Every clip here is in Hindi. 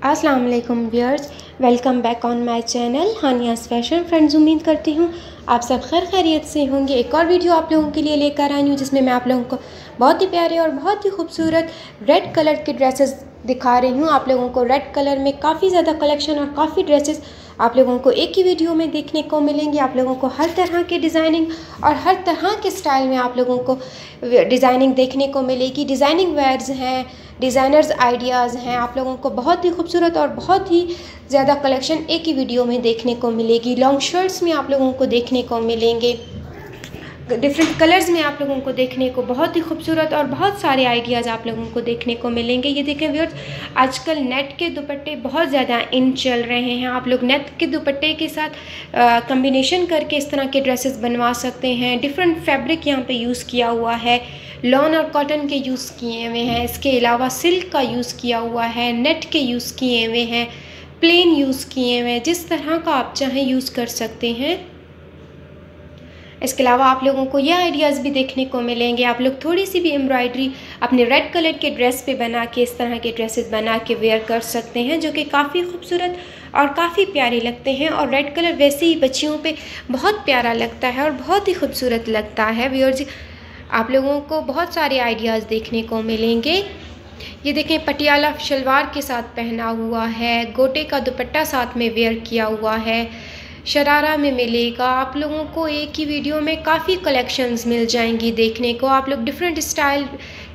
अस्सलाम वालेकुम viewers, welcome back on my channel Hania's fashion friends. उम्मीद करती हूँ आप सब खैर खैरियत से होंगे। एक और वीडियो आप लोगों के लिए लेकर आई हूँ, जिसमें मैं आप लोगों को बहुत ही प्यारे और बहुत ही खूबसूरत रेड कलर के ड्रेसेस दिखा रही हूँ। आप लोगों को रेड कलर में काफ़ी ज़्यादा कलेक्शन और काफ़ी ड्रेसेस आप लोगों को एक ही वीडियो में देखने को मिलेंगे। आप लोगों को हर तरह के डिज़ाइनिंग और हर तरह के स्टाइल में आप लोगों को डिज़ाइनिंग देखने को मिलेगी। डिज़ाइनिंग वेयर्स हैं डिज़ाइनर्स आइडियाज़ हैं, आप लोगों को बहुत ही खूबसूरत और बहुत ही ज़्यादा कलेक्शन एक ही वीडियो में देखने को मिलेगी। लॉन्ग शर्ट्स में आप लोगों को देखने को मिलेंगे। डिफरेंट कलर्स में आप लोगों को देखने को बहुत ही खूबसूरत और बहुत सारे आइडियाज़ आप लोगों को देखने को मिलेंगे। ये देखें व्यूअर्स आजकल नेट के दुपट्टे बहुत ज़्यादा इन चल रहे हैं। आप लोग नेट के दुपट्टे के साथ कम्बिनेशन करके इस तरह के ड्रेसेस बनवा सकते हैं। डिफरेंट फैब्रिक यहाँ पे यूज़ किया हुआ है। लॉन और कॉटन के यूज़ किए हुए हैं। इसके अलावा सिल्क का यूज़ किया हुआ है, नेट के यूज़ किए हुए हैं, प्लेन यूज़ किए हुए हैं। जिस तरह का आप चाहें यूज़ कर सकते हैं। इसके अलावा आप लोगों को ये आइडियाज़ भी देखने को मिलेंगे। आप लोग थोड़ी सी भी एम्ब्रॉयडरी अपने रेड कलर के ड्रेस पे बना के, इस तरह के ड्रेसेस बना के वेयर कर सकते हैं, जो कि काफ़ी खूबसूरत और काफ़ी प्यारे लगते हैं। और रेड कलर वैसे ही बच्चियों पे बहुत प्यारा लगता है और बहुत ही खूबसूरत लगता है। व्यूअर जी आप लोगों को बहुत सारे आइडियाज़ देखने को मिलेंगे। ये देखें, पटियाला शलवार के साथ पहना हुआ है, गोटे का दुपट्टा साथ में वेयर किया हुआ है, शरारा में मिलेगा। आप लोगों को एक ही वीडियो में काफ़ी कलेक्शंस मिल जाएँगी देखने को। आप लोग डिफरेंट स्टाइल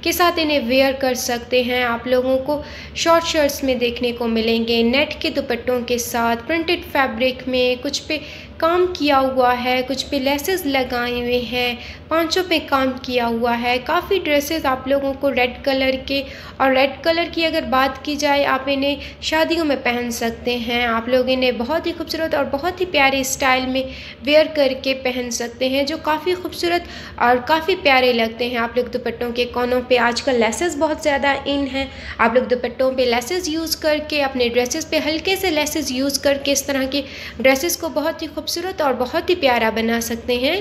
के साथ इन्हें वेयर कर सकते हैं। आप लोगों को शॉर्ट शर्ट्स में देखने को मिलेंगे नेट के दुपट्टों के साथ प्रिंटेड फैब्रिक में, कुछ पे काम किया हुआ है, कुछ पे लेसेस लगाए हुए हैं, पाँचों पे काम किया हुआ है। काफ़ी ड्रेसेस आप लोगों को रेड कलर के और रेड कलर की अगर बात की जाए, आप इन्हें शादियों में पहन सकते हैं। आप लोग इन्हें बहुत ही खूबसूरत और बहुत ही प्यारे स्टाइल में वेयर करके पहन सकते हैं, जो काफ़ी खूबसूरत और काफ़ी प्यारे लगते हैं। आप लोग दुपट्टों के कोनों पर आजकल लेसेस बहुत ज़्यादा इन हैं। आप लोग दुपट्टों पर लेसेस यूज़ करके, अपने ड्रेसेस पर हल्के से लेसेस यूज़ करके, इस तरह के ड्रेसेस को बहुत ही खूबसूरत और बहुत ही प्यारा बना सकते हैं।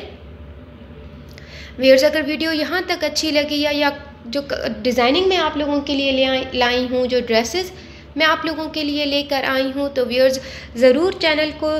व्यूअर्स, अगर वीडियो यहाँ तक अच्छी लगी या या जो डिज़ाइनिंग में आप लोगों के लिए ले लाई हूँ, जो ड्रेसेस मैं आप लोगों के लिए लेकर आई हूँ तो व्यूअर्स, ज़रूर चैनल को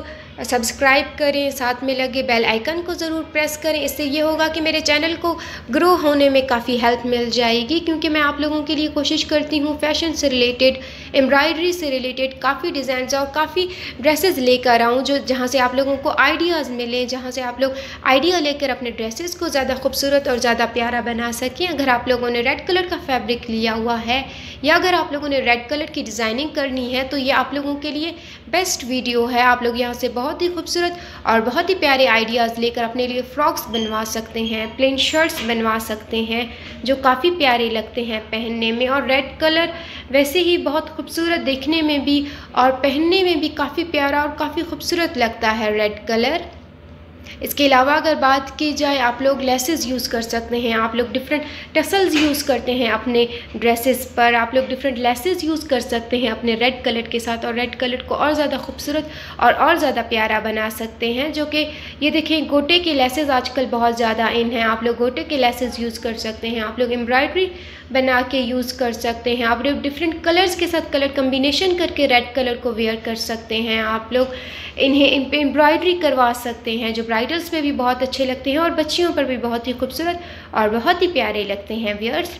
सब्सक्राइब करें, साथ में लगे बेल आइकन को ज़रूर प्रेस करें। इससे ये होगा कि मेरे चैनल को ग्रो होने में काफ़ी हेल्प मिल जाएगी, क्योंकि मैं आप लोगों के लिए कोशिश करती हूँ फ़ैशन से रिलेटेड एम्ब्रॉयडरी से रिलेटेड काफ़ी डिज़ाइन और काफ़ी ड्रेसेस लेकर आऊँ जो जहाँ से आप लोगों को आइडियाज़ मिलें, जहाँ से आप लोग आइडिया लेकर अपने ड्रेसेस को ज़्यादा खूबसूरत और ज़्यादा प्यारा बना सकें। अगर आप लोगों ने रेड कलर का फैब्रिक लिया हुआ है या अगर आप लोगों ने रेड कलर की डिज़ाइनिंग करनी है तो ये आप लोगों के लिए बेस्ट वीडियो है। आप लोग यहाँ से बहुत ही खूबसूरत और बहुत ही प्यारे आइडियाज़ लेकर अपने लिए फ्रॉक्स बनवा सकते हैं, प्लेन शर्ट्स बनवा सकते हैं, जो काफ़ी प्यारे लगते हैं पहनने में। और रेड कलर वैसे ही बहुत खूबसूरत देखने में भी और पहनने में भी काफ़ी प्यारा और काफ़ी खूबसूरत लगता है रेड कलर इसके अलावा अगर बात की जाए, आप लोग लेसेस यूज़ कर सकते हैं, आप लोग डिफरेंट टसल्स यूज़ करते हैं अपने ड्रेसेस पर, आप लोग डिफरेंट लेसेस यूज़ कर सकते हैं अपने रेड कलर के साथ और रेड कलर को और ज़्यादा खूबसूरत और और ज़्यादा प्यारा बना सकते हैं, जो कि ये देखें, गोटे के लेसेस आजकल बहुत ज़्यादा इन हैं। आप लोग गोटे के लेसेस यूज़ कर सकते हैं, आप लोग एम्ब्रॉयड्री बना के यूज़ कर सकते हैं, आप लोग डिफरेंट कलर्स के साथ कलर कम्बिनेशन करके रेड कलर को वेयर कर सकते हैं, आप लोग इन्हें इन पर एम्ब्रॉयड्री करवा सकते हैं, जो ब्राइडल्स में भी बहुत अच्छे लगते हैं और बच्चियों पर भी बहुत ही खूबसूरत और बहुत ही प्यारे लगते हैं वियर्स